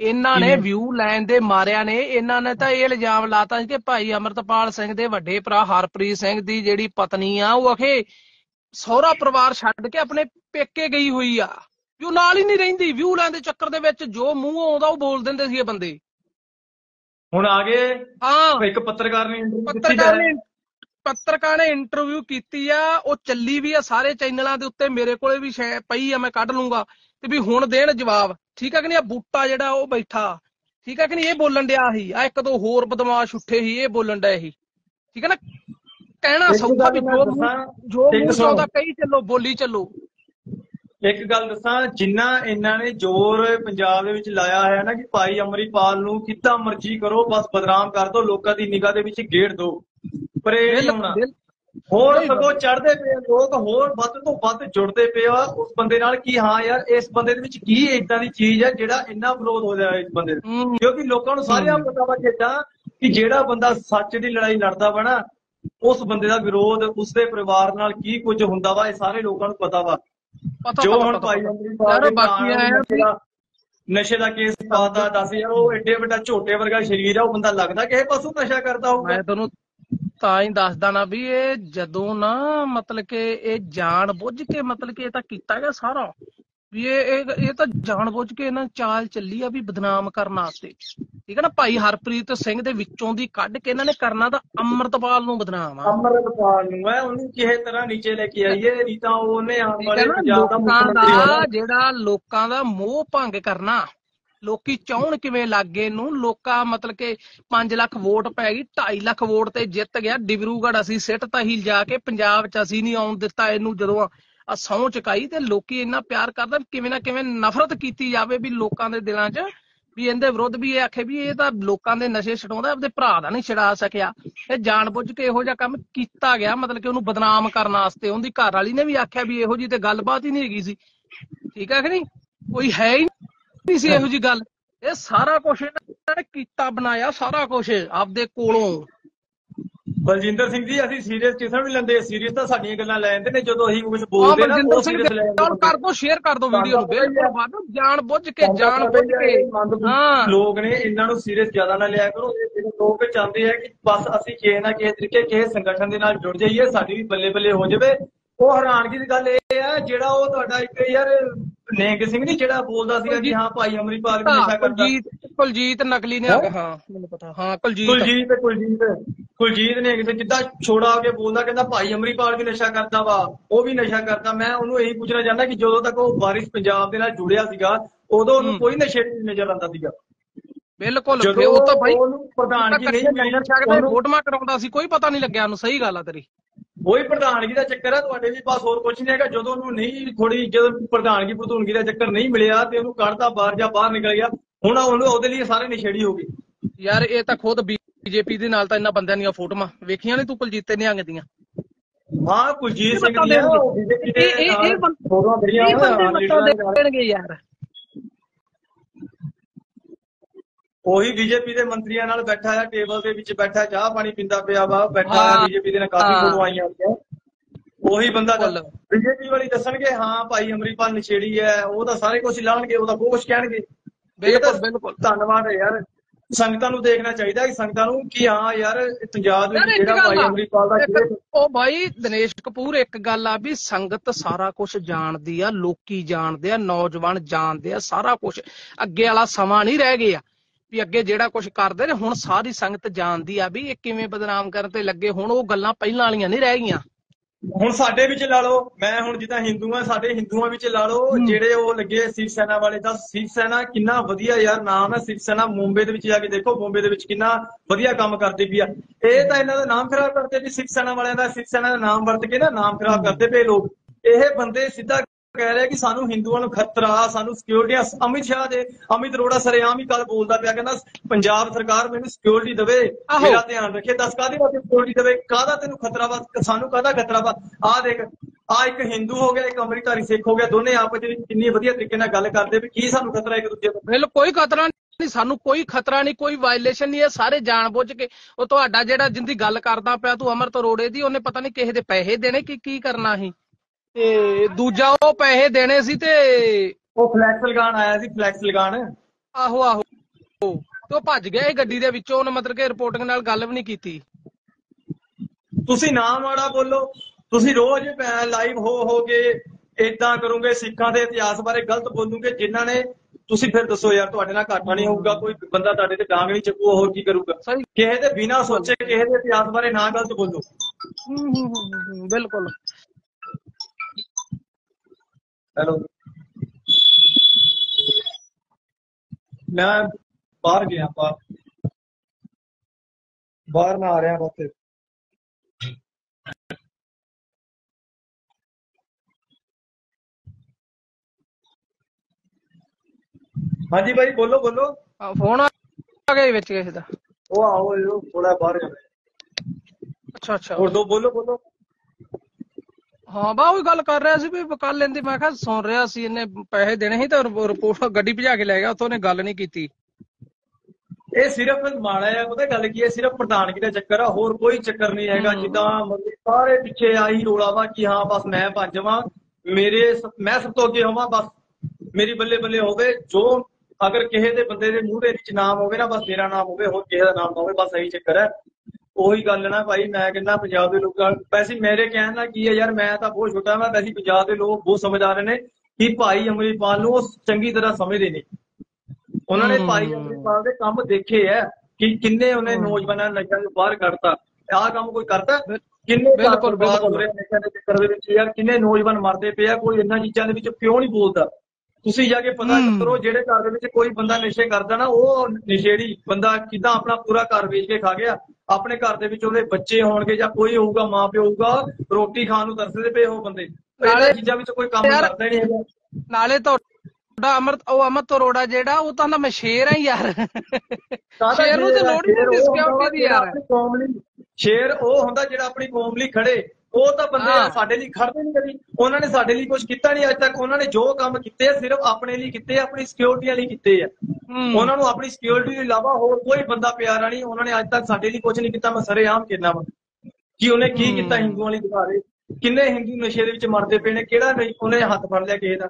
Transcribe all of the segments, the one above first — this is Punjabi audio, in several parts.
ਇਹਨਾਂ ਨੇ? ਵਿਊ ਲੈਣ ਦੇ ਮਾਰਿਆਂ ਨੇ। ਇਹਨਾਂ ਨੇ ਤਾਂ ਇਹ ਇਲਜ਼ਾਮ ਲਾਤਾ ਸੀ ਕਿ ਭਾਈ ਅਮਰਤਪਾਲ ਸਿੰਘ ਦੇ ਵੱਡੇ ਭਰਾ ਹਰਪ੍ਰੀਤ ਸਿੰਘ ਦੀ ਜਿਹੜੀ ਪਤਨੀ ਆ ਉਹ ਅਖੇ ਸਹੁਰਾ ਪਰਿਵਾਰ ਛੱਡ ਕੇ ਆਪਣੇ ਪੇਕੇ ਗਈ ਹੋਈ ਆ। ਵੀ ਉਹ ਨਾਲ ਹੀ ਨਹੀਂ ਰਹਿੰਦੀ। ਵਿਊ ਲੈਣ ਦੇ ਚੱਕਰ ਦੇ ਵਿੱਚ ਜੋ ਮੂੰਹੋਂ ਆਉਂਦਾ ਉਹ ਬੋਲ ਦਿੰਦੇ ਸੀ ਇਹ ਬੰਦੇ। ਹੁਣ ਆ ਗਏ ਹਾਂ। ਇੱਕ ਪੱਤਰਕਾਰ ਨੇ ਇੰਟਰਵਿਊ ਪੱਤਰਕਾਰ ਨੇ ਪੱਤਰਕਾਰ ਨੇ ਇੰਟਰਵਿਊ ਕੀਤੀ ਆ ਉਹ ਚੱਲੀ ਵੀ ਆ ਸਾਰੇ ਚੈਨਲਾਂ ਦੇ ਉੱਤੇ ਮੇਰੇ ਕੋਲੇ ਵੀ ਪਈ ਆ ਮੈਂ ਕੱਢ ਲੂੰਗਾ। ਤੇ ਵੀ ਹੁਣ ਦੇਣ ਜਵਾਬ। ਠੀਕ ਆ ਕਿ ਨਹੀਂ? ਆ ਬੂਟਾ ਜਿਹੜਾ ਉਹ ਬੈਠਾ। ਠੀਕ ਆ ਕਿ ਨਹੀਂ? ਇਹ ਬੋਲਣ ਡਿਆ ਸੀ। ਆ ਇੱਕ ਦੋ ਹੋਰ ਬਦਮਾਸ਼ ਉੱਠੇ ਸੀ ਇਹ ਬੋਲਣ ਡਿਆ ਸੀ। ਠੀਕ ਆ ਨਾ? ਕਹਿਣਾ ਸੌਖਾ ਵੀ ਜੋ ਜੋ ਮੂੰਹ। ਚਾਹੁੰਦਾ ਕਹੀ ਚੱਲੋ ਬੋਲੀ ਚੱਲੋ। ਇੱਕ ਗੱਲ ਦੱਸਾਂ ਜਿੰਨਾ ਇਹਨਾਂ ਨੇ ਜ਼ੋਰ ਪੰਜਾਬ ਦੇ ਵਿੱਚ ਲਾਇਆ ਹੈ ਨਾ ਕਿ ਭਾਈ ਅਮਰੀਪਾਲ ਨੂੰ ਕਿੱਦਾਂ ਮਰਜ਼ੀ ਕਰੋ ਬਸ ਬਦਨਾਮ ਕਰ ਦਿਓ ਲੋਕਾਂ ਦੀ ਨਿਗਾਹ ਦੇ ਵਿੱਚ ਗੇੜ ਦਿਓ ਪਰ ਨਹੀਂ ਹੋਣਾ। ਹੋਰ ਸਗੋਂ ਚੜਦੇ ਪਏ ਲੋਕ ਹੋਰ ਵੱਧ ਤੋਂ ਵੱਧ ਜੁੜਦੇ ਪਏ ਆ। ਉਸ ਬੰਦੇ ਨਾਲ ਕਿ ਹਾਂ ਯਾਰ ਇਸ ਬੰਦੇ ਦੇ ਵਿੱਚ ਕੀ ਇਦਾਂ ਦੀ ਚੀਜ਼ ਹੈ ਜਿਹੜਾ ਇੰਨਾ ਵਿਰੋਧ ਹੋ ਰਿਹਾ ਇਸ ਬੰਦੇ ਦਾ। ਕਿਉਂਕਿ ਲੋਕਾਂ ਨੂੰ ਸਾਰਿਆਂ ਪਤਾ ਵਾ ਖੇਡਾਂ ਕਿ ਜਿਹੜਾ ਬੰਦਾ ਸੱਚ ਦੀ ਲੜਾਈ ਲੜਦਾ ਵਾ ਨਾ ਉਸ ਬੰਦੇ ਦਾ ਵਿਰੋਧ ਉਸਦੇ ਪਰਿਵਾਰ ਨਾਲ ਕੀ ਕੁਝ ਹੁੰਦਾ ਵਾ ਇਹ ਸਾਰੇ ਲੋਕਾਂ ਨੂੰ ਪਤਾ ਵਾ। ਜੋ ਹੁਣ ਭਾਈ। ਅੰਮ੍ਰਿਤਪਾਲ ਦੇ ਬਾਕੀ ਆਇਆ ਨਸ਼ੇ ਦਾ- ਦਾ ਕੇਸ ਪਾਤਾ ਦੱਸ ਯਾਰ ਉਹ ਏਡੇ ਵੱਡਾ ਝੋਟੇ ਵਰਗਾ ਸ਼ਰੀਰ ਆ ਉਹ ਬੰਦਾ ਲੱਗਦਾ ਕਿਸੇ ਪਾਸੋਂ ਨਸ਼ਾ ਕਰਦਾ ਹੋਊਗਾ। ਮੈਂ ਤੁਹਾਨੂੰ ਤਾਂ ਹੀ ਦੱਸਦਾ ਨਾ ਵੀ ਇਹ ਜਦੋਂ ਨਾ ਮਤਲਬ ਕਿ ਇਹ ਜਾਣ ਬੁੱਝ ਕੇ ਮਤਲਬ ਕਿ ਇਹ ਤਾਂ ਕੀਤਾ ਗਿਆ ਸਾਰਾ ਵੀ ਇਹ ਇਹ ਇਹ ਤਾਂ ਜਾਣ ਬੁੱਝ ਕੇ ਇਹਨਾਂ ਚਾਲ ਚੱਲੀ ਆ ਵੀ ਬਦਨਾਮ ਕਰਨ ਵਾਸਤੇ। ਠੀਕ ਹੈ ਨਾ ਭਾਈ ਹਰਪ੍ਰੀਤ ਸਿੰਘ ਦੇ ਵਿੱਚੋਂ ਦੀ ਕੱਢ ਕੇ ਇਹਨਾਂ ਨੇ ਕਰਨਾ ਤਾਂ ਅੰਮ੍ਰਿਤਪਾਲ ਨੂੰ ਬਦਨਾਮ ਆ। ਅਮਰਪਾਲ ਨੂੰ ਹੈ ਉਹਨੂੰ ਕਿਸੇ ਤਰ੍ਹਾਂ ਨੀਚੇ ਲੈ ਕੇ ਆਈਏ ਨਹੀਂ ਤਾਂ ਉਹਨੇ ਆਉਣ ਵਾਲੇ ਪੰਜਾਬ ਦਾ ਮੁੱਖ ਮੰਤਰੀ ਹੋਣਾ। ਜਿਹੜਾ ਲੋਕਾਂ ਦਾ ਮੋਹ ਭੰਗ ਕਰਨਾ ਲੋਕੀ ਚਾਹਣ ਕਿਵੇਂ ਲੱਗ ਗਏ ਨੂੰ ਲੋਕਾਂ ਮਤਲਬ ਕਿ 5 ਲੱਖ ਵੋਟ ਪੈ ਗਈ 2.5 ਲੱਖ ਵੋਟ ਤੇ ਜਿੱਤ ਗਿਆ। ਡਿਬਰੂਗੜ ਅਸੀਂ ਸਿੱਟ ਤਾਂ ਹੀ ਜਾ ਕੇ ਪੰਜਾਬ 'ਚ ਅਸੀਂ ਨਹੀਂ ਆਉਣ ਦਿੱਤਾ ਇਹਨੂੰ ਜਦੋਂ ਆ ਸਹੁੰ ਚੁਕਾਈ ਤੇ ਲੋਕੀ ਇੰਨਾ ਪਿਆਰ ਕਰਦਾ ਕਿਵੇਂ ਨਾ ਕਿਵੇਂ ਨਫ਼ਰਤ ਕੀਤੀ ਜਾਵੇ ਵੀ ਲੋਕਾਂ ਦੇ ਦਿਲਾਂ 'ਚ। ਵੀ ਇਹਦੇ ਵਿਰੁੱਧ ਵੀ ਇਹ ਆਖੇ ਵੀ ਇਹ ਤਾਂ ਲੋਕਾਂ ਦੇ ਨਸ਼ੇ ਛਡਾਉਂਦਾ ਆਪਣੇ ਭਰਾ ਦਾ ਨਹੀਂ ਛਡਾ ਸਕਿਆ। ਇਹ ਜਾਣਬੁੱਝ ਕੇ ਇਹੋ ਜਿਹਾ ਕੰਮ ਕੀਤਾ ਗਿਆ, ਮਤਲਬ ਕਿ ਉਹਨੂੰ ਬਦਨਾਮ ਕਰਨ ਵਾਸਤੇ। ਉਹਦੀ ਘਰ ਵਾਲੀ ਨੇ ਵੀ ਆਖਿਆ ਵੀ ਇਹੋ ਜੀ ਤੇ ਗੱਲਬਾਤ ਹੀ ਨਹੀਂ ਹੈਗੀ ਸੀ। ਠੀਕ ਹੈ ਕਿ ਨਹੀਂ? ਕੋਈ ਹੈ ਹੀ ਨਹੀਂ ਸੀ ਇਹੋ ਜੀ ਗੱਲ। ਇਹ ਸਾਰਾ ਕੁਝ ਇਹਨਾਂ ਨੇ ਕੀਤਾ ਬਣਾਇਆ ਸਾਰਾ ਕੁਝ ਆਪਦੇ ਕੋਲੋਂ। ਬਲਜਿੰਦਰ ਸਿੰਘ ਜੀ ਅਸੀਂ ਸੀਰੀਅਸ ਕਿਸੇ ਨਹੀਂ ਲੈਂਦੇ ਸੀਰੀਅਸ ਤਾਂ ਸਾਡੀਆਂ ਗੱਲਾਂ ਲੈ ਜਾਂਦੇ ਨੇ ਜਦੋਂ ਅਸੀਂ ਕੁਝ ਬੋਲਦੇ ਨਾ ਉਹ ਸੀਰੀਅਸ ਲੈ ਜਾਂਦੇ ਕਰ ਦੋ ਸ਼ੇਅਰ ਕਰ ਦੋ ਵੀਡੀਓ ਨੂੰ ਬਿਲਕੁਲ ਬਾਅਦ ਜਾਣ ਬੁੱਝ ਕੇ ਜਾਣ ਬੁੱਝ ਕੇ। ਹਾਂ। ਲੋਕ ਨੇ ਇਹਨਾਂ ਨੂੰ ਸੀਰੀਅਸ ਜ਼ਿਆਦਾ ਨਾ ਲਿਆ ਕਰੋ। ਇਹ ਜਿਹੜੇ ਲੋਕ ਚਾਹੁੰਦੇ ਆ ਕਿ ਬਸ ਅਸੀਂ ਕਿਸੇ ਨਾ ਕਿਸੇ ਤਰੀਕੇ ਕਿਸੇ ਸੰਗਠਨ ਦੇ ਨਾਲ ਜੁੜ ਜਾਈਏ ਸਾਡੀ ਵੀ ਬੱਲੇ ਬੱਲੇ ਹੋ ਜਾਵੇ। ਉਹ ਹੈਰਾਨਗੀ ਦੀ ਗੱਲ ਇਹ ਆ ਜਿਹੜਾ ਉਹ ਤੁਹਾਡਾ ਇੱਕ ਯਾਰ ਨੇਕ ਸਿੰਘ ਨਹੀਂ ਜਿਹੜਾ ਬੋਲਦਾ ਸੀਗਾ ਕਿ ਹਾਂ ਭਾਈ ਅਮਰੀਪਾਲ ਵੀ ਨਸ਼ਾ ਕਰਦਾ। ਕੁਲਜੀਤ ਕੁਲਜੀਤ ਨਕਲੀ ਨੇ ਹਾਂ ਮੈਨੂੰ ਪਤਾ ਹਾਂ ਕੁਲਜੀਤ। ਕੁਲਜੀਤ ਤੇ ਕੁਲਜੀਤ ਕੁਲਜੀਤ ਨੇ ਕਿਸੇ ਜਿੱਦਾਂ ਛੋੜਾ ਹੋ ਕੇ ਬੋਲਦਾ ਕਹਿੰਦਾ ਭਾਈ ਅਮਰੀਪਾਲ ਵੀ ਨਸ਼ਾ ਕਰਦਾ ਵਾ ਉਹ ਵੀ ਨਸ਼ਾ ਕਰਦਾ। ਮੈਂ ਉਹਨੂੰ ਇਹੀ ਪੁੱਛਣਾ ਚਾਹੁੰਦਾ ਕਿ ਜਦੋਂ ਤੱਕ ਉਹ ਵਾਰਿਸ ਪੰਜਾਬ ਦੇ ਨਾਲ ਜੁੜਿਆ ਸੀਗਾ ਉਦੋਂ ਉਹਨੂੰ। ਕੋਈ ਨਸ਼ੇ ਨਹੀਂ ਨਜ਼ਰ ਆਉਂਦਾ ਸੀਗਾ। ਬਿਲਕੁਲ ਉਹ ਤਾਂ ਬਾਈ ਉਹਨੂੰ ਪ੍ਰਧਾਨਗੀ ਨਹੀਂ ਮਿਲੀ ਸਕਦਾ ਫੋਟੋਆਂ ਕਰਾਉਂਦਾ ਸੀ ਕੋਈ ਪਤਾ ਨਹੀਂ ਲੱਗਿਆ ਉਹਨੂੰ ਸਹੀ ਗੱਲ ਆ ਤੇਰੀ। ਉਹੀ ਪ੍ਰਧਾਨਗੀ ਦਾ ਚੱਕਰ ਹੈ ਤੁਹਾਡੇ ਵੀ ਪਾਸ ਹੋਰ ਕੁਝ ਨਹੀਂ ਹੈਗਾ। ਜਦੋਂ ਉਹਨੂੰ ਨਹੀਂ ਥੋੜੀ ਜਦੋਂ ਪ੍ਰਧਾਨਗੀ ਪ੍ਰਧਾਨਗੀ ਦਾ ਚੱਕਰ ਨਹੀਂ ਮਿਲਿਆ ਤੇ ਉਹਨੂੰ ਕੱਢਦਾ ਬਾਹਰ ਜਾਂ ਬਾਹਰ ਨਿਕਲ ਗਿਆ ਹੁਣ ਉਹਨੂੰ ਉਹਦੇ ਲਈ ਸਾਰੇ ਨਸ਼ੇੜੀ ਹੋ ਗਏ। ਯਾਰ ਇਹ ਤਾਂ ਖੁਦ ਬੀਜੇਪੀ ਦੇ ਨਾਲ ਤਾਂ ਇਹਨਾਂ ਬੰਦਿਆਂ ਦੀਆਂ ਫੋਟੋਆਂ ਵੇਖੀਆਂ ਨੇ ਤੂੰ ਕੁਲਜੀਤ ਨੇ ਆਂਗੇ ਦੀਆਂ? ਹਾਂ ਕੁਲਜੀਤ ਸਿੰਘ ਦੀਆਂ ਦੇ ਇਹ- ਇਹ- ਫੋਟੋਆਂ ਬੜੀਆਂ। ਦੇਣਗੇ ਯਾਰ। ਉਹੀ ਬੀਜੇਪੀ ਦੇ ਮੰਤਰੀਆਂ ਨਾਲ ਬੈਠਾ ਹੈ ਟੇਬਲ ਦੇ ਵਿੱਚ ਬੈਠਾ ਚਾਹ ਪਾਣੀ ਪੀਂਦਾ ਪਿਆ ਵਾ ਬੈਠਾ ਹੈ। ਬੀਜੇਪੀ ਦੇ ਨਾਲ ਕਾਫੀ। ਫੋਟੋ ਆਈਆਂ ਹੋਈਆਂ ਉਹੀ ਬੰਦਾ। ਬੀਜੇਪੀ ਵਾਲੀ ਦੱਸਣਗੇ ਹਾਂ ਭਾਈ ਅਮਰੀਪਾਲ ਨਸ਼ੇੜੀ ਹੈ ਉਹ ਤਾਂ ਸਾਰੇ ਕੁਝ ਲਾਣਗੇ ਉਹਦਾ ਬਹੁਤ ਕੁਝ ਕਹਿਣਗੇ ਤਾਂ ਬਿਲਕੁਲ ਬਿਲਕੁਲ ਧੰਨਵਾਦ ਹੈ ਯਾਰ ਸੰਗਤਾਂ ਨੂੰ ਦੇਖਣਾ ਚਾਹੀਦਾ ਕਿ ਸੰਗਤਾਂ ਨੂੰ ਕਿ ਹਾਂ ਯਾਰ ਪੰਜਾਬ ਵਿੱਚ ਜਿਹੜਾ ਭਾਈ ਅਮਰੀਪਾਲ ਦਾ ਉਹ ਬਾਈ ਦਿਨੇਸ਼ ਕਪੂਰ ਇੱਕ ਗੱਲ ਆ ਵੀ ਸੰਗਤ ਸਾਰਾ ਕੁਝ ਜਾਣਦੀ ਆ ਲੋਕੀ ਜਾਣਦੇ ਆ ਨੌਜਵਾਨ ਜਾਣਦੇ ਆ ਸਾਰਾ ਕੁਝ ਅੱਗੇ ਵਾਲਾ ਸਮਾਂ ਨਹੀਂ ਰਹਿ ਗਿਆ ਵੀ ਅੱਗੇ ਜਿਹੜਾ ਕੁਝ ਕਰਦੇ ਨੇ ਹੁਣ ਸਾਰੀ ਸੰਗਤ ਜਾਣਦੀ ਆ ਵੀ ਇਹ ਕਿਵੇਂ ਬਦਨਾਮ ਕਰਨ ਤੇ ਲੱਗੇ ਹੁਣ ਉਹ ਗੱਲਾਂ ਪਹਿਲਾਂ ਵਾਲੀਆਂ ਨਹੀਂ ਰਹਿ ਗਈਆਂ। ਹੁਣ ਸਾਡੇ ਵਿੱਚ ਲਾ ਲਓ ਮੈਂ ਹੁਣ ਜਿੱਦਾਂ ਹਿੰਦੂ ਆ ਸਾਡੇ ਹਿੰਦੂਆਂ ਵਿੱਚ ਲਾ ਲਓ ਜਿਹੜੇ ਉਹ ਲੱਗੇ ਸਿਵ ਸੈਨਾ ਵਾਲੇ ਦਾ ਸਿਵ ਸੈਨਾ ਕਿੰਨਾ ਵਧੀਆ ਯਾਰ ਨਾਮ ਹੈ ਸਿਵ ਸੈਨਾ ਮੁੰਬਈ ਦੇ ਵਿੱਚ ਜਾ ਕੇ ਦੇਖੋ ਮੁੰਬਈ ਦੇ ਵਿੱਚ ਕਿੰਨਾ ਵਧੀਆ ਕੰਮ ਕਰਦੀ ਪਈ ਆ। ਇਹ ਤਾਂ ਇਹਨਾਂ ਦਾ ਨਾਮ ਖਰਾਬ ਕਰਦੇ ਵੀ ਸਿਵ ਸੈਨਾ ਵਾਲਿਆਂ ਦਾ ਸਿਵ ਸੈਨਾ ਦਾ ਨਾਮ ਵਰਤ ਕੇ ਨਾ ਨਾਮ ਖਰਾਬ ਕਰਦੇ ਪਏ ਲੋਕ। ਇਹ ਬੰਦੇ ਸਿੱਧਾ ਕਹਿ ਰਹੇ ਕਿ ਸਾਨੂੰ ਹਿੰਦੂਆਂ ਨੂੰ ਖਤਰਾ ਸਾਨੂੰ ਸਿਕਿਉਰਿਟੀ ਅਮਿਤ ਸ਼ਾਹ ਦੇ ਅਮਿਤ ਅਰੋੜਾ ਸਰੇਆਮ ਹੀ ਕੱਲ ਬੋਲਦਾ ਪਿਆ ਕਹਿੰਦਾ ਪੰਜਾਬ ਸਰਕਾਰ ਮੈਨੂੰ ਸਿਕਿਉਰਿਟੀ ਦੇਵੇ। ਮੇਰਾ ਧਿਆਨ ਰੱਖੇ। ਦੱਸ ਕਾਹਦੀ ਵਾਸਤੇ ਸਿਕਿਉਰਿਟੀ ਦੇਵੇ? ਕਾਹਦਾ ਤੈਨੂੰ ਖਤਰਾ ਵਾ? ਸਾਨੂੰ ਕਾਹਦਾ ਖਤਰਾ ਵਾ? ਆਹ ਦੇਖ ਆ ਇੱਕ ਹਿੰਦੂ ਹੋ ਗਿਆ ਇੱਕ ਅੰਮ੍ਰਿਤਧਾਰੀ ਸਿੱਖ ਹੋ ਗਿਆ ਦੋਨੇ ਆਪਸ ਵਿੱਚ ਕਿੰਨੀ ਵਧੀਆ ਤਰੀਕੇ ਨਾਲ ਗੱਲ ਕਰਦੇ ਵੀ ਕੀ ਸਾਨੂੰ ਖਤਰਾ ਇੱਕ ਦੂਜੇ ਤੋਂ ਬਿਲ ਕੋਈ ਖਤਰਾ ਨਹੀਂ ਸਾਨੂੰ ਕੋਈ ਖਤਰਾ ਨਹੀਂ ਕੋਈ ਵਾਇਲੇਸ਼ਨ ਨਹੀਂ ਹੈ ਸਾਰੇ ਜਾਣਬੁੱਝ ਕੇ। ਉਹ ਤੁਹਾਡਾ ਜਿਹੜਾ ਜਿੰਦੀ ਗੱਲ ਕਰਦਾ ਪਿਆ ਤੂੰ ਅਮਰਤ ਅਰੋੜੇ ਦੀ ਉਹਨੇ ਪਤਾ ਨਹੀਂ ਕਿਸੇ ਦੇ ਪੈਸੇ ਦੇਣੇ ਕਿ ਕੀ ਕਰਨਾ ਸੀ? ਤੇ ਦੂਜਾ ਉਹ ਪੈਸੇ ਦੇਣੇ ਸੀ ਤੇ ਉਹ ਫਲੈਕਸ ਲਗਾਉਣ ਆਇਆ ਸੀ ਫਲੈਕਸ ਲਗਾਉਣ। ਆਹੋ ਆਹੋ। ਤੇ ਉਹ ਭੱਜ ਗਿਆ ਇਹ ਗੱਡੀ ਦੇ ਵਿੱਚੋਂ ਉਹਨੇ ਮਤਲਬ ਕਿ ਰਿਪੋਰਟਿੰਗ ਨਾਲ ਗੱਲ ਵੀ ਨਹੀਂ ਕੀਤੀ। ਤੁਸੀਂ ਨਾ ਮਾੜਾ ਬੋਲੋ ਤੁਸੀਂ ਰੋਜ਼ ਲਾਈਵ ਹੋ ਹੋ ਕੇ ਇਦਾਂ ਕਰੋਗੇ ਸਿੱਖਾਂ ਦੇ ਇਤਿਹਾਸ ਬਾਰੇ ਗਲਤ ਬੋਲੂਗੇ ਜਿਨ੍ਹਾਂ ਨੇ ਤੁਸੀਂ ਫਿਰ ਦੱਸੋ ਯਾਰ ਤੁਹਾਡੇ ਨਾਲ ਘਾਟਾ ਨਹੀਂ ਹੋਊਗਾ ਕੋਈ ਬੰਦਾ ਤੁਹਾਡੇ ਤੇ ਡਾਂਗ ਨਹੀਂ ਚੱਕੂ ਹੋਰ ਕੀ ਕਰੂਗਾ। ਕਿਸੇ ਦੇ ਬਿਨਾਂ ਸੋਚੇ ਕਿਸੇ ਦੇ ਇਤਿਹਾਸ ਬਾਰੇ ਨਾ ਗਲਤ ਬੋਲੋ। ਹੂੰ, ਹੂੰ, ਹੂੰ, ਹੂੰ, ਬਿਲਕੁਲ। ਹੈਲੋ ਮੈਂ ਬਾਹਰ ਗਿਆ ਬਾਹਰ ਬਾਹਰ ਮੈਂ ਆ ਰਿਹਾ ਬਸ ਹਾਂਜੀ ਭਾਈ ਬੋਲੋ ਬੋਲੋ ਆ, ਫੋਨ ਆ ਗਿਆ ਜੀ ਵਿੱਚ ਕਿਸੇ ਦਾ ਉਹ ਆਓ ਇਹ ਥੋੜਾ ਬਾਹਰ ਜਾਣਾ ਅੱਛਾ ਅੱਛਾ ਹੋਰ ਦੋ ਬੋਲੋ ਬੋਲੋ ਹਾਂ ਬਾ ਉਹੀ ਗੱਲ ਕਰ ਰਿਹਾ ਸੀ ਵੀ ਕੱਲ ਲੈਂਦੀ ਮੈਂ ਕਿਹਾ ਸੁਣ ਰਿਹਾ ਸੀ ਇਹਨੇ ਪੈਸੇ ਦੇਣੇ ਸੀ ਤਾਂ ਰਿਪੋਰਟ ਗੱਡੀ ਭਜਾ ਕੇ ਲੈ ਗਿਆ ਉੱਥੋਂ ਉਹਨੇ ਗੱਲ ਨਹੀਂ ਕੀਤੀ ਇਹ ਸਿਰਫ ਮਾੜਾ ਹੈ ਪਤਾ ਗੱਲ ਕੀ ਹੈ ਸਿਰਫ ਪ੍ਰਧਾਨਗੀ ਦਾ ਚੱਕਰ ਆ ਹੋਰ ਕੋਈ ਚੱਕਰ ਨਹੀਂ ਹੈਗਾ। ਜਿੱਦਾਂ ਮਤਲਬ ਸਾਰੇ ਪਿੱਛੇ ਆਹੀ ਰੋਲਾ ਵਾ ਕਿ ਹਾਂ ਬਸ ਮੈਂ ਭੱਜ ਜਾਵਾਂ ਮੇਰੇ ਮੈਂ ਸਭ ਤੋਂ ਅੱਗੇ ਹੋਵਾਂ ਬਸ ਮੇਰੀ ਬੱਲੇ ਬੱਲੇ ਹੋਵੇ ਜੋ ਅਗਰ ਕਿਸੇ ਦੇ ਬੰਦੇ ਦੇ ਮੂੰਹ ਦੇ ਵਿੱਚ ਨਾਮ ਹੋਵੇ ਨਾ ਬਸ ਮੇਰਾ ਨਾਮ ਹੋਵੇ ਹੋਰ ਕਿਸੇ ਦਾ ਨਾਮ ਨਾ ਹੋਵੇ ਬਸ ਇਹੀ ਚੱਕਰ ਹੈ ਉਹੀ ਗੱਲ ਨਾ ਭਾਈ ਮੈਂ ਕਹਿੰਦਾ ਪੰਜਾਬ ਦੇ ਲੋਕਾਂ ਵੈਸੇ ਮੇਰੇ ਕਹਿਣ ਨਾਲ ਕੀ ਹੈ ਯਾਰ ਮੈਂ ਤਾਂ ਬਹੁਤ ਛੋਟਾ ਮੈਂ ਵੈਸੇ ਪੰਜਾਬ ਦੇ ਲੋਕ ਬਹੁਤ ਸਮਝਦਾਰ ਨੇ ਕਿ ਭਾਈ ਅਮਰੀਪਾਲ ਨੂੰ ਉਹ ਚੰਗੀ ਤਰ੍ਹਾਂ ਸਮਝਦੇ ਨੇ ਉਹਨਾਂ ਨੇ। ਭਾਈ ਅਮਰੀਪਾਲ ਦੇ ਕੰਮ ਦੇਖੇ ਐ ਕਿ ਕਿੰਨੇ ਉਹਨੇ। ਨੌਜਵਾਨਾਂ ਨੂੰ ਨਸ਼ਿਆਂ ਤੋਂ ਬਾਹਰ ਕੱਢਤਾ ਆਹ ਕੰਮ ਕੋਈ ਕਰਦਾ ਕਿੰਨੇ ਬਿਲਕੁਲ, ਬਿਲਕੁਲ। ਰਹੇ ਨਸ਼ਿਆਂ ਦੇ ਚੱਕਰ ਦੇ ਵਿੱਚ ਯਾਰ ਕਿੰਨੇ ਨੌਜਵਾਨ ਮਰਦੇ ਪਏ ਆ ਕੋਈ ਇਹਨਾਂ ਚੀਜ਼ਾਂ ਦੇ ਵਿੱਚ ਕਿਉਂ ਨਹੀਂ ਬੋਲਦਾ ਤੁਸੀਂ ਜਾ ਕੇ ਪਤਾ। ਕਰੋ ਜਿਹੜੇ ਘਰ ਦੇ ਵਿੱਚ ਕੋਈ ਬੰਦਾ ਨਸ਼ੇ ਕਰਦਾ ਨਾ ਉਹ ਨਸ਼ੇੜੀ ਬੰਦਾ ਕਿਦਾਂ ਆਪਣਾ ਪੂਰਾ ਘਰ ਵੇਚ ਕੇ ਖਾ ਗਿਆ ਆਪਣੇ ਘਰ ਦੇ ਵਿੱਚ ਉਹਦੇ ਬੱਚੇ ਹੋਣਗੇ ਜਾਂ ਕੋਈ ਹੋਊਗਾ ਮਾਂ ਪਿਓ ਹੋਊਗਾ ਰੋਟੀ ਖਾਣ ਨੂੰ ਤਰਸਦੇ ਪਏ ਉਹ ਬੰਦੇ। ਨਾਲੇ ਚੀਜ਼ਾਂ ਵਿੱਚ ਕੋਈ ਕੰਮ ਕਰਦਾ ਹੀ ਨਹੀਂ ਹੈਗਾ। ਨਾਲੇ ਤੁਹਾਡਾ ਅਮਰਤ ਉਹ ਅਮਰਤ ਅਰੋੜਾ ਜਿਹੜਾ ਉਹ ਤਾਂ ਨਾ ਮੈਂ ਸ਼ੇਰ ਆ ਯਾਰ। ਸ਼ੇਰ ਨੂੰ ਤੇ ਹੈ? ਲੋੜ ਹੀ ਨਹੀਂ ਸਿਕਿਉਰਿਟੀ ਦੀ ਯਾਰ। ਸ਼ੇਰ ਉਹ ਹੁੰਦਾ ਜਿਹੜਾ ਆਪਣੀ ਕੌਮ ਲਈ ਖੜੇ। ਉਹ ਤਾਂ ਬੰਦੇ। ਸਾਡੇ ਲਈ ਖੜਦੇ ਨਹੀਂ ਕਦੀ ਉਹਨਾਂ ਨੇ ਸਾਡੇ ਲਈ ਕੁਝ ਕੀਤਾ ਨਹੀਂ ਅੱਜ ਤੱਕ ਉਹਨਾਂ ਨੇ ਜੋ ਕੰਮ ਕੀਤੇ ਆ ਸਿਰਫ ਆਪਣੇ ਲਈ ਕੀਤੇ ਆ ਆਪਣੀ ਸਿਕਿਉਰਿਟੀ ਲਈ ਕੀਤੇ ਆ। ਉਹਨਾਂ ਨੂੰ ਆਪਣੀ ਸਿਕਿਉਰਿਟੀ ਤੋਂ ਇਲਾਵਾ ਹੋਰ ਕੋਈ ਬੰਦਾ ਪਿਆਰਾ ਨਹੀਂ ਉਹਨਾਂ ਨੇ ਅੱਜ ਤੱਕ ਸਾਡੇ ਲਈ ਕੁਝ ਨਹੀਂ ਕੀਤਾ ਮੈਂ ਸਰੇਆਮ ਕਹਿਣਾ ਵਾ ਕਿ ਉਹਨੇ ਕੀ। ਕੀਤਾ ਹਿੰਦੂਆਂ ਲਈ ਦਿਖਾ ਦੇ ਕਿੰਨੇ ਹਿੰਦੂ ਨਸ਼ੇ ਦੇ ਵਿੱਚ ਮਰਦੇ ਪਏ ਨੇ ਕਿਹੜਾ ਨਹੀਂ ਉਹਨੇ ਹੱਥ ਫੜ ਲਿਆ ਕਿਸੇ ਦਾ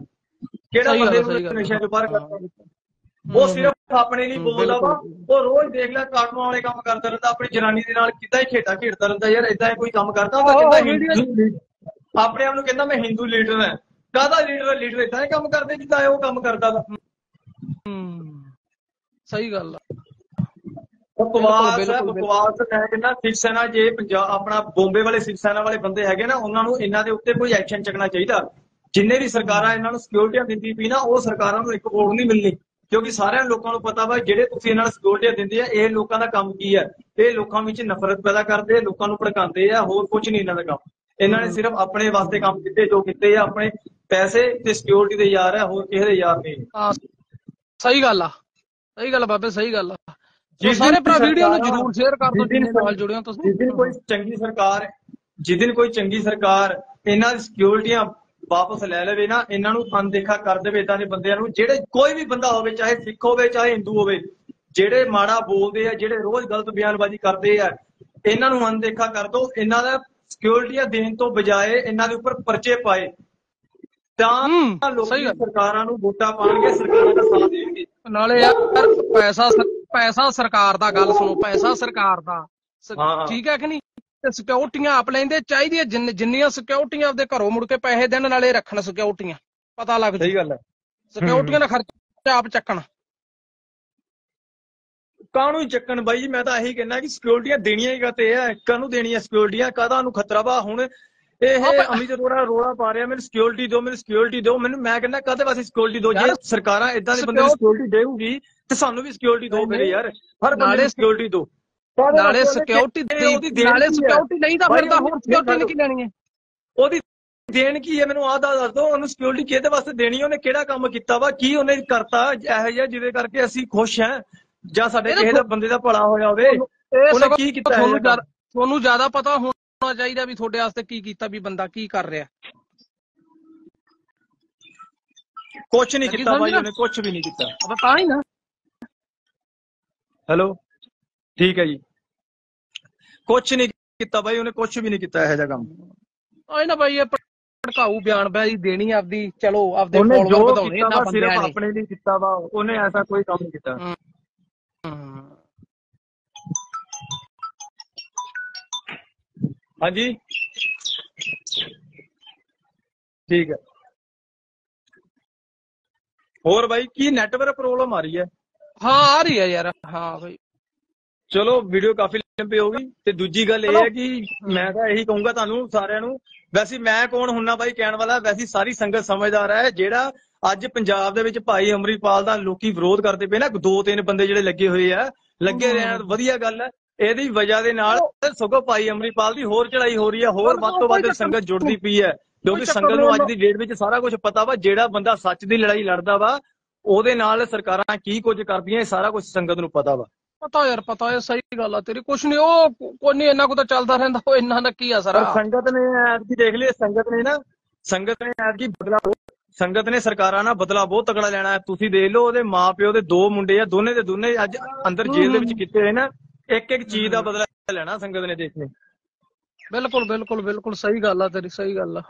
ਕਿਹੜਾ ਬੰਦੇ ਨੂੰ। ਨਸ਼ੇ ਤੋਂ ਬਾਹਰ ਕਰਤਾ ਹੂੰ। ਉਹ ਸਿਰਫ ਆਪਣੇ ਲਈ ਹੂੰ, ਬੋਲਦਾ ਵਾ। ਉਹ ਰੋਜ਼ ਦੇਖ ਲੈ ਕਾਰਟੂਨ ਵਾਲੇ ਕੰਮ ਕਰਦਾ ਰਹਿੰਦਾ ਆਪਣੀ ਜਨਾਨੀ ਦੇ ਨਾਲ ਕਿੱਦਾਂ ਹੀ ਖੇਡਾਂ ਖੇਡਦਾ ਰਹਿੰਦਾ ਯਾਰ ਇਦਾਂ ਕੋਈ ਕੰਮ ਕਰਦਾ ਆਹੋ, ਕਹਿੰਦਾ ਆਪਣੇ ਆਪ ਨੂੰ ਕਹਿੰਦਾ ਮੈਂ ਹਿੰਦੂ ਲੀਡਰ ਹਾਂ। ਕਾਹਦਾ ਲੀਡਰ ਲੀਡਰ ਇਦਾਂ ਹੀ ਕੰਮ ਕਰਦੇ ਜਿੱਦਾਂ ਉਹ ਕੰਮ ਕਰਦਾ ਵਾ। ਹੂੰ ਸਹੀ ਗੱਲ ਆ। ਬਕਵਾਸ ਹੈ। ਬਕਵਾਸ ਮੈਂ ਕਹਿੰਦਾ ਸਿਵ ਸੈਨਾ ਜੇ ਪੰਜਾਬ ਆਪਣਾ ਬੰਬੇ ਵਾਲੇ ਸਿਵ ਸੈਨਾ ਵਾਲੇ ਬੰਦੇ ਹੈਗੇ ਨਾ ਉਹਨਾਂ ਨੂੰ ਇਹਨਾਂ ਦੇ ਉੱਤੇ ਕੋਈ ਐਕਸ਼ਨ ਚੱਕਣਾ ਚਾਹੀਦਾ। ਜਿੰਨੇ ਵੀ ਸਰਕਾਰਾਂ ਇਹਨਾਂ ਨੂੰ ਸਿਕਿਉਰਿਟੀਆਂ ਦਿੰਦੀ ਪਈ ਨਾ ਉਹ ਸਰਕਾਰਾਂ ਨੂੰ ਇੱਕ ਵੋਟ ਨਹੀਂ ਮਿਲਣੀ। ਕਿਉਂਕਿ ਸਾਰਿਆਂ ਲੋਕਾਂ ਨੂੰ ਪਤਾ ਵਾ ਜਿਹੜੇ ਤੁਸੀਂ ਇਹਨਾਂ ਨੂੰ ਸਿਕਿਉਰਿਟੀਆਂ ਦਿੰਦੇ ਆ ਇਹ ਲੋਕਾਂ ਦਾ ਕੰਮ ਕੀ ਹੈ ਇਹ ਲੋਕਾਂ ਵਿੱਚ ਨਫ਼ਰਤ ਪੈਦਾ ਕਰਦੇ ਆ ਲੋਕਾਂ ਨੂੰ ਭੜਕਾਉਂਦੇ ਆ ਹੋਰ ਕੁਝ ਨਹੀਂ ਇਹਨਾਂ ਦਾ ਕੰਮ। ਇਹਨਾਂ ਨੇ ਸਿਰਫ ਆਪਣੇ ਵਾਸਤੇ ਕੰਮ ਕੀਤੇ ਜੋ ਕੀਤੇ ਆ ਆਪਣੇ ਪੈਸੇ ਤੇ ਸਿਕਿਉਰਿਟੀ ਦੇ ਯਾਰ ਆ ਹੋਰ ਕਿਸੇ ਦੇ ਯਾਰ ਨਹੀਂ। ਹਾਂ ਸਹੀ ਗੱਲ ਆ। ਸਹੀ ਗੱਲ ਬਾਬੇ ਸਹੀ ਗੱਲ ਆ। ਜਿਸ ਸਾਰੇ ਭਰਾ ਵੀਡੀਓ ਨੂੰ ਜਰੂਰ ਸ਼ੇਅਰ ਕਰ ਦਿਓ ਜਿੰਨੇ ਨਾਲ ਜੁੜੇ ਹੋ ਤੁਸੀਂ। ਜਿਸ ਦਿਨ ਕੋਈ ਚੰਗੀ ਸਰਕਾਰ ਜਿਸ ਦਿਨ ਕੋਈ ਚੰਗੀ ਸਰਕਾਰ ਇਹਨਾਂ ਦੀ ਸਿਕਿਉਰਿਟੀਆਂ ਵਾਪਸ ਲੈ ਲਵੇ ਨਾ ਇਹਨਾਂ ਨੂੰ ਅਣਦੇਖਾ ਕਰ ਦੇਵੇ ਇਦਾਂ ਦੇ ਬੰਦਿਆਂ ਨੂੰ। ਜਿਹੜੇ ਕੋਈ ਵੀ ਬੰਦਾ ਹੋਵੇ ਚਾਹੇ ਸਿੱਖ ਹੋਵੇ ਚਾਹੇ ਹਿੰਦੂ ਹੋਵੇ ਜਿਹੜੇ ਮਾੜਾ ਬੋਲਦੇ ਆ ਜਿਹੜੇ ਰੋਜ਼ ਗਲਤ ਬਿਆਨਬਾਜ਼ੀ ਕਰਦੇ ਆ ਇਹਨਾਂ ਨੂੰ ਅਣਦੇਖਾ ਕਰ ਦੋ। ਇਹਨਾਂ ਦਾ ਸਿਕਿਉਰਿਟੀਆਂ ਦੇਣ ਤੋਂ ਬਜਾਏ ਇਹਨਾਂ ਦੇ ਉੱਪਰ ਪਰਚੇ ਪਾਏ। ਤਾਂ ਲੋਕ। ਸਰਕਾਰਾਂ ਨੂੰ ਵੋਟਾਂ ਪਾਣਗੇ ਸਰਕਾਰਾਂ ਦਾ ਸਾਥ ਦੇਣਗੇ। ਨਾਲੇ ਯਾਰ ਪੈਸਾ ਪੈਸਾ ਸਰਕਾਰ ਦਾ ਗੱਲ ਸੁਣੋ ਪੈਸਾ ਸਰਕਾਰ ਦਾ। ਠੀਕ ਹੈ ਕਿ ਨਹੀਂ? ਤੇ ਸਿਕਿਉਰਟੀਆਂ ਆਪ ਲੈਂਦੇ ਚਾਹੀਦੀਆਂ ਜਿੰਨ- ਜਿੰਨੀਆਂ ਸਿਕਿਉਰਟੀਆਂ ਆਪਦੇ ਘਰੋਂ ਮੁੜ ਕੇ ਪੈਸੇ ਦੇਣ ਨਾਲੇ ਰੱਖਣ ਸਿਕਿਉਰਟੀਆਂ ਪਤਾ ਲੱਗ ਜੂ। ਗੱਲ ਹੈ। ਸਿਕਿਉਰਟੀਆਂ ਦਾ ਖਰਚਾ ਆਪ ਚੱਕਣ। ਕਾਹਨੂੰ ਹੀ ਚੱਕਣ ਬਾਈ ਜੀ? ਮੈਂ ਤਾਂ ਇਹੀ ਕਹਿਣਾ ਕਿ ਸਿਕਿਉਰਿਟੀਆਂ ਦੇਣੀਆਂ ਹੀ ਕਹਤੇ ਆ ਕਾਹਨੂੰ ਦੇਣੀਆਂ ਸਿਕਿਉਰਿਟੀਆਂ ਕਾਹਦਾ ਨੂੰ ਖਤਰਾ ਵਾ ਹੁਣ? ਇਹ ਹਾਂ, ਅਮਿਤ ਅਰੋੜਾ ਰੋਲਾ ਪਾ ਰਿਹਾ ਮੈਨੂੰ ਸਿਕਿਉਰਿਟੀ ਦਿਓ ਮੈਨੂੰ ਸਿਕਿਉਰਿਟੀ ਦਿਓ। ਮੈਨੂੰ ਮੈਂ ਕਹਿੰਦਾ ਕਾਹਦੇ ਵਾਸਤੇ ਸਿਕਿਉਰਿਟੀ ਦਿਓ? ਜੇ ਸਰਕਾਰਾਂ ਇਦਾਂ ਦੇ ਬੰਦੇ ਨੂੰ ਸਿਕਿਉਰਿਟੀ ਦੇਊਗੀ ਤੇ ਸਾਨੂੰ ਵੀ ਸਿਕਿਉਰਿਟੀ ਦਿਓ ਮੇਰੇ ਯਾਰ। ਹਰ ਬੰਦੇ ਨੂੰ ਸਿਕਿਉਰਿਟੀ ਦਿਓ। ਨਾਲੇ ਸਿਕਿਉਰਿਟੀ ਨਾਲੇ ਸਿਕਿਉਰਿਟੀ ਨਹੀਂ ਤਾਂ ਫਿਰ ਤਾਂ ਹੋਰ ਸਿਕਿਉਰਿਟੀ ਕੀ ਲੈਣੀ ਹੈ। ਉਹਦੀ ਦੇਣ ਕੀ ਹੈ? ਮੈਨੂੰ ਆਹ ਦੱਸ ਦਿਓ। ਉਹਨੂੰ ਸਿਕਿਉਰਿਟੀ ਕਿਹਦੇ ਵਾਸਤੇ ਦੇਣੀ ਉਹਨੇ ਕਿਹੜਾ ਕੰਮ ਕੀਤਾ ਵਾ? ਕੀ ਉਹਨੇ ਕਰਤਾ? ਇਹੋ ਜਿਹਾ ਜਿਹਦੇ ਕਰਕੇ ਅਸੀਂ ਖੁਸ਼ ਹਾਂ। ਜਾਂ ਸਾਡੇ ਕਿਸੇ ਦਾ ਬੰਦੇ ਦਾ ਭਲਾ ਹੋਇਆ ਹੋਵੇ। ਉਹਨੇ ਕੀ ਕੀਤਾ ਤੁਹਾਨੂੰ ਤੁਹਾਨੂੰ ਜ਼ਿਆਦਾ ਪਤਾ ਹੋਣਾ ਚਾਹੀਦਾ ਵੀ ਤੁਹਾਡੇ ਵਾਸਤੇ ਕੀ ਕੀਤਾ ਵੀ ਬੰਦਾ ਕੀ ਕਰ ਰਿਹਾ। ਕੁਛ ਨਹੀਂ ਕੀਤਾ ਬਾਈ? ਉਹਨੇ ਕੁਛ ਵੀ ਨਹੀਂ ਕੀਤਾ। ਤਾਂ ਹੀ ਨਾ। ਹੈਲੋ? ਠੀਕ ਹੈ ਜੀ। ਕੁਛ ਨਹੀਂ ਕੀਤਾ ਬਾਈ ਉਹਨੇ ਕੁਛ ਵੀ ਨਹੀਂ ਕੀਤਾ ਇਹੋ ਜਿਹਾ ਕੰਮ। ਆਏ ਨਾ ਬਾਈ ਇਹ ਭੜਕਾਊ ਬਿਆਨਬਾਜ਼ੀ ਦੇਣੀ ਆਪਦੀ ਚਲੋ ਆਪਦੇ ਉਹਨੇ ਵਧਾਉਣੇ ਨਾ ਵਾ ਆਪਣੇ ਲਈ ਕੀਤਾ ਵਾ ਉਹਨੇ ਐਸਾ ਕੋਈ ਕੰਮ ਨਹੀਂ ਕੀਤਾ। ਹਾਂਜੀ। ਠੀਕ ਹੈ। ਹੋਰ ਬਾਈ ਕੀ ਨੈਟਵਰਕ ਪ੍ਰੋਬਲਮ ਆ ਰਹੀ ਹੈ? ਹਾਂ ਆ ਰਹੀ ਹੈ ਯਾਰ ਹਾਂ ਬਾਈ। ਚਲੋ ਵੀਡੀਓ ਕਾਫੀ ਲੰਬੀ ਹੋ ਗਈ ਤੇ ਦੂਜੀ ਗੱਲ ਇਹ ਹੈ ਕਿ ਮੈਂ ਤਾਂ ਇਹੀ ਕਹੂੰਗਾ ਤੁਹਾਨੂੰ ਸਾਰਿਆਂ ਨੂੰ ਵੈਸੇ ਮੈਂ ਕੌਣ ਹੁੰਨਾ ਬਾਈ ਕਹਿਣ ਵਾਲਾ ਵੈਸੇ ਸਾਰੀ ਸੰਗਤ ਸਮਝਦਾਰ ਹੈ ਜਿਹੜਾ ਅੱਜ ਪੰਜਾਬ ਦੇ ਵਿੱਚ ਭਾਈ ਅਮਰੀਪਾਲ ਦਾ ਲੋਕੀ ਵਿਰੋਧ ਕਰਦੇ ਪਏ ਨਾ ਦੋ ਤਿੰਨ ਬੰਦੇ ਜਿਹੜੇ ਲੱਗੇ ਹੋਏ ਆ ਲੱਗੇ ਰਹਿਣ ਵਧੀਆ ਗੱਲ ਹੈ। ਇਹਦੀ ਵਜ੍ਹਾ ਦੇ ਨਾਲ ਸਗੋਂ ਭਾਈ ਅਮਰੀਪਾਲ ਦੀ ਹੋਰ ਚੜਾਈ ਹੋ ਰਹੀ ਹੈ ਹੋਰ ਵੱਧ ਤੋਂ ਵੱਧ ਸੰਗਤ ਜੁੜਦੀ ਪਈ ਹੈ ਕਿਉਂਕਿ ਸੰਗਤ ਨੂੰ ਅੱਜ ਦੀ ਡੇਟ ਵਿੱਚ ਸਾਰਾ ਕੁਝ ਪਤਾ ਵਾ ਜਿਹੜਾ ਬੰਦਾ ਸੱਚ ਦੀ ਲੜਾਈ ਲੜਦਾ ਵਾ ਉਹਦੇ ਨਾਲ ਸਰਕਾਰਾਂ ਕੀ ਕੁਝ ਕਰਦੀਆਂ ਇਹ ਸਾਰਾ ਕੁਝ ਸੰਗਤ ਨੂੰ ਪਤਾ ਵਾ। ਪਤਾ ਯਾਰ ਪਤਾ ਹੈ ਸਹੀ ਗੱਲ ਆ ਤੇਰੀ। ਕੁਛ ਨਹੀਂ ਉਹ ਕੋਈ ਨਹੀਂ ਇੰਨਾ ਕੁ ਤਾਂ ਚੱਲਦਾ ਰਹਿੰਦਾ ਉਹ ਇੰਨਾ ਦਾ ਕੀ ਆ ਸੰਗਤ ਨੇ ਐਤਕੀ ਦੇਖ ਲਈ ਸੰਗਤ ਨੇ ਨਾ ਸੰਗਤ ਨੇ ਐਤਕੀ ਬਦਲਾ ਸੰਗਤ ਨੇ ਸਰਕਾਰਾਂ ਨਾਲ ਬਦਲਾ ਬਹੁਤ ਤਕੜਾ ਲੈਣਾ ਹੈ। ਤੁਸੀਂ ਦੇਖ ਲਓ ਉਹਦੇ ਮਾਪਿਓ ਦੇ ਦੋ ਮੁੰਡੇ ਆ ਦੋਨੇ ਦੇ ਦੋਨੇ ਅੱਜ ਅੰਦਰ ਜੇਲ੍ਹ ਦੇ ਵਿੱਚ ਕੀਤੇ ਹੋਏ ਨਾ ਇੱਕ ਇੱਕ ਚੀਜ਼ ਦਾ ਬਦਲਾ ਲੈਣਾ ਸੰਗਤ ਨੇ ਦੇਖ ਲਈ ਬਿਲਕੁਲ ਬਿਲਕੁਲ ਬਿਲਕੁਲ ਸਹੀ ਗੱਲ ਆ ਤੇਰੀ ਸਹੀ ਗੱਲ ਆ।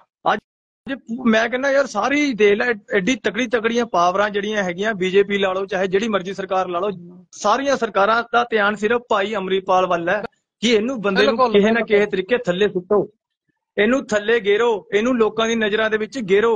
ਮੈਂ ਕਹਿੰਦਾ ਯਾਰ ਸਾਰੀ ਦੇਖ ਲੈ ਐਡੀ ਤਕੜੀ ਤਕੜੀਆਂ ਪਾਵਰਾਂ ਜਿਹੜੀਆਂ ਹੈਗੀਆਂ ਬੀਜੇਪੀ ਲਾ ਲਓ ਚਾਹੇ ਜਿਹੜੀ ਮਰਜ਼ੀ ਸਰਕਾਰ ਲਾ ਲਓ ਸਾਰੀਆਂ ਸਰਕਾਰਾਂ ਦਾ ਧਿਆਨ ਸਿਰਫ ਭਾਈ ਅਮਰੀਪਾਲ ਵੱਲ ਹੈ ਕਿ ਇਹਨੂੰ ਬੰਦੇ ਨੂੰ ਕਿਸੇ ਨਾ। ਕਿਸੇ ਤਰੀਕੇ ਥੱਲੇ ਸੁੱਟੋ ਇਹਨੂੰ ਥੱਲੇ ਗੇਰੋ ਇਹਨੂੰ ਲੋਕਾਂ ਦੀ ਨਜ਼ਰਾਂ ਦੇ ਵਿੱਚ ਗੇਰੋ